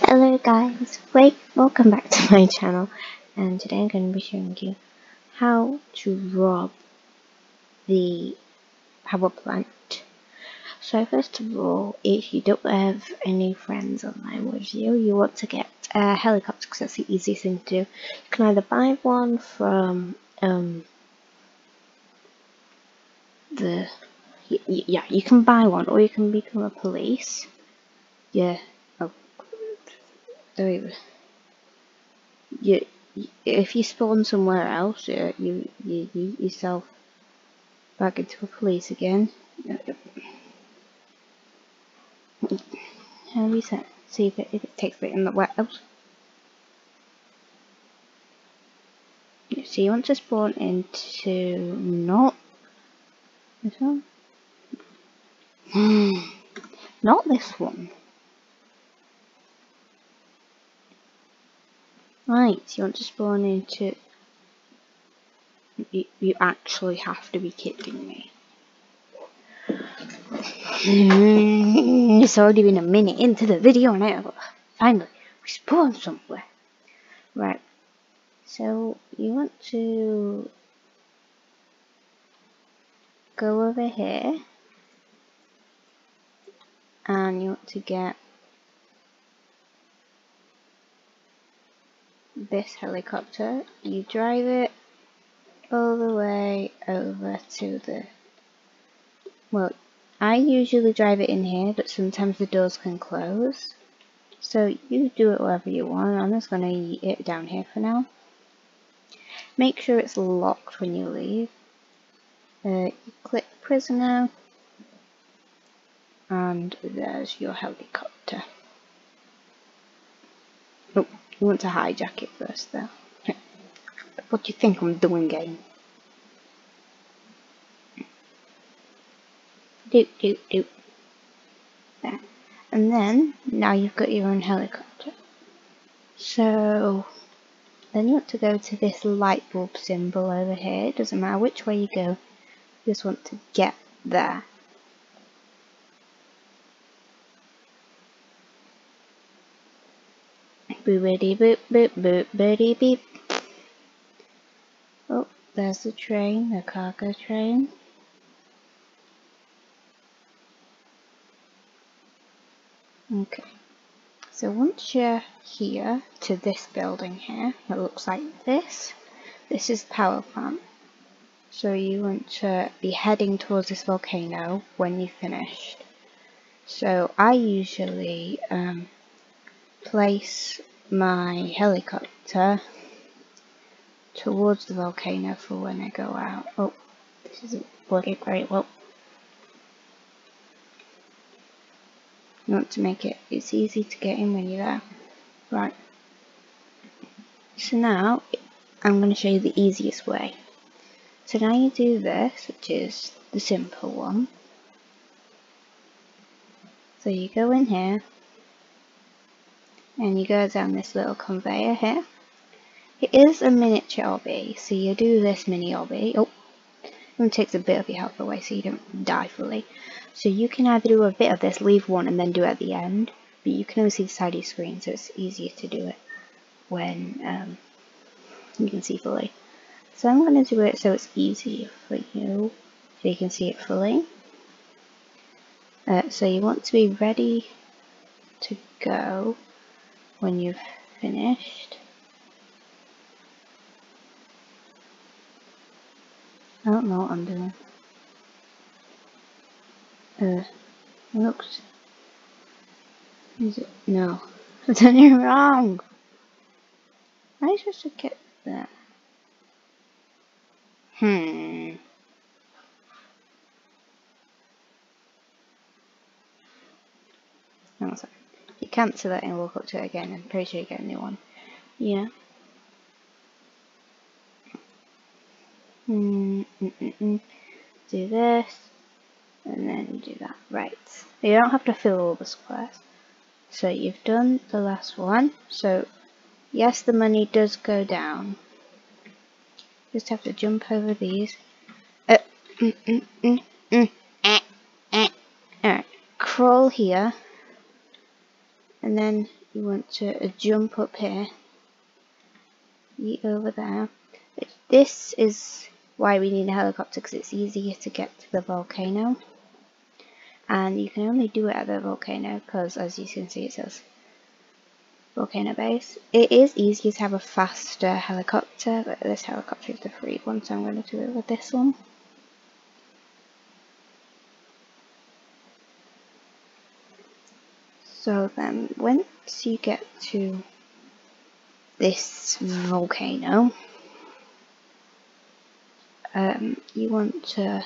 Hello guys, wait, welcome back to my channel and today I'm going to be showing you how to rob the power plant. So first of all, if you don't have any friends online with you, you want to get a helicopter because that's the easiest thing to do. You can either buy one from um, the, yeah, you can buy one or you can become a police. Yeah, you, you if you spawn somewhere else, you, you, you yourself back into a police again. How reset? See if it, if it takes it in the warehouse. So you want to spawn into not this one? not this one. Right, you want to spawn into... You, you actually have to be kidding me. it's already been a minute into the video now. Finally, we spawned somewhere. Right, so you want to go over here and you want to get this helicopter, you drive it all the way over to the, well, I usually drive it in here, but sometimes the doors can close. So you do it wherever you want. I'm just going to eat it down here for now. Make sure it's locked when you leave. Uh, you click prisoner and there's your helicopter. Oh, you want to hijack it first though. what do you think I'm doing game? Doop doop doop. There. And then, now you've got your own helicopter. So, then you want to go to this light bulb symbol over here. It doesn't matter which way you go. You just want to get there. Boopity boop boop beep. Oh, there's the train, the cargo train. Okay, so once you're here to this building here, it looks like this. This is the power plant. So you want to be heading towards this volcano when you've finished. So I usually um, place my helicopter towards the volcano for when I go out. Oh, this isn't working very well. You want to make it, it's easy to get in when you're there. Right. So now, I'm going to show you the easiest way. So now you do this, which is the simple one. So you go in here, and you go down this little conveyor here. It is a miniature obby, so you do this mini obby. Oh, it takes a bit of your health away so you don't die fully. So you can either do a bit of this, leave one, and then do it at the end. But you can only see the side of your screen, so it's easier to do it when um, you can see fully. So I'm going to do it so it's easier for you, so you can see it fully. Uh, so you want to be ready to go when you've finished. I don't know what I'm doing. Uh, looks. Is it? No. I've done it wrong! I supposed to get that? Hmm. Hang on second cancel it and walk up to it again. I'm pretty sure you get a new one. Yeah. Mm, mm, mm, mm. Do this, and then do that. Right. You don't have to fill all the squares. So you've done the last one. So yes, the money does go down. Just have to jump over these. Uh, mm, mm, eh, eh. Alright, crawl here and then you want to uh, jump up here, yeet over there. This is why we need a helicopter because it's easier to get to the volcano. And you can only do it at the volcano because as you can see it says volcano base. It is easier to have a faster helicopter, but this helicopter is the free one, so I'm going to do it with this one. So then, once you get to this volcano, um, you want to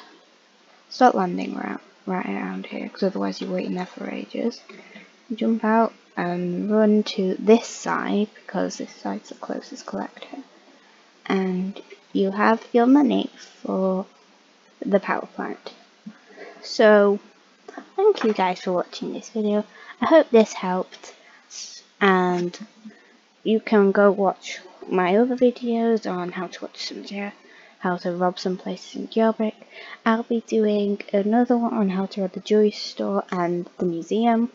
start landing right, right around here, because otherwise you're waiting there for ages. Jump out and run to this side, because this side's the closest collector. And you have your money for the power plant. So, thank you guys for watching this video. I hope this helped and you can go watch my other videos on how to watch some how to rob some places in Jailbreak. I'll be doing another one on how to rob the jewelry store and the museum.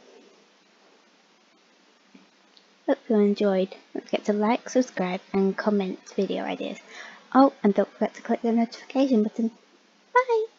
Hope you enjoyed. Don't forget to like, subscribe and comment video ideas. Oh, and don't forget to click the notification button. Bye!